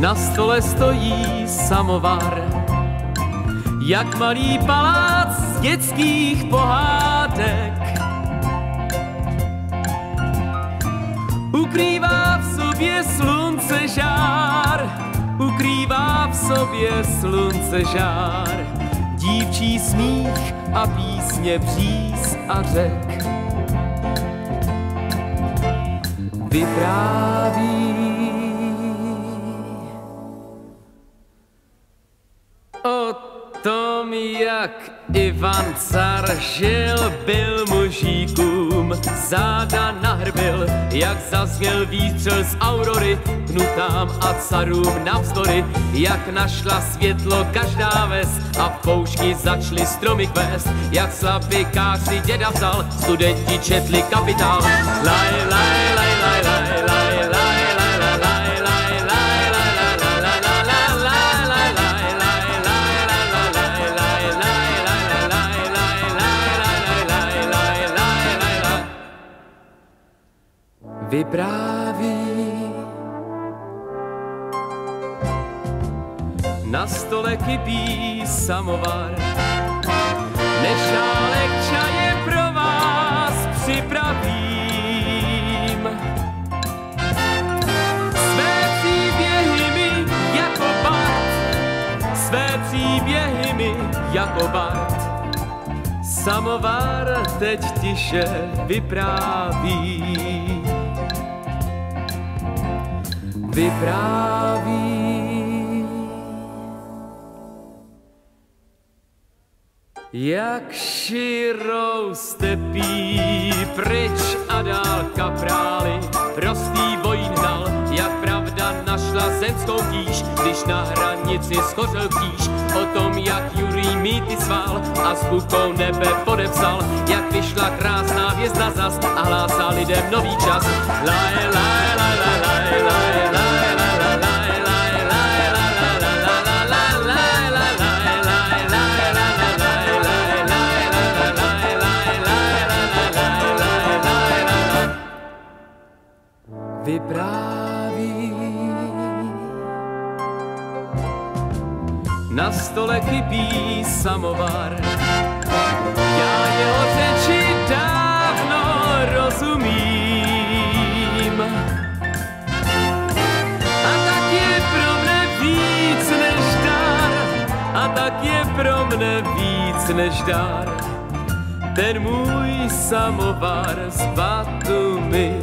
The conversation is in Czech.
Na stole stojí samovar, jak malý palác z dětských pohádek. Ukrývá v sobě slunce žár, ukrývá v sobě slunce žár, dívčí smích a písně bříz a řek. Vypráví o tom, jak Ivan Car žil, byl mužíkům, záda nahrbil, jak zazněl výstřel z aurory, knutám a carům navzdory, jak našla světlo každá ves a v poušti začaly stromy kvést, jak slabikáři děda vzal, studenti četli kapitál. Laj, laj, vypráví. Na stole kypí samovar, nešálek čaje pro vás připravím. Příběhy mi jako Bart, své jako Bart, samovar teď tiše vypráví vypráví. Jak širou stepí pryč a dál kaprály, prostý vojín hnal, jak pravda našla zemskou tíž, když na hranici schořel kříž, o tom, jak Jurý mýty svál a s bukou nebe podepsal, jak vyšla krásná hvězda zas a hlásá lidem nový čas. Laje, laje, laje, vypráví. Na stole chybí samovar, já jeho řeči dávno rozumím. A tak je pro mne víc než dar, a tak je pro mne víc než dar. Ten můj samovar z Batumi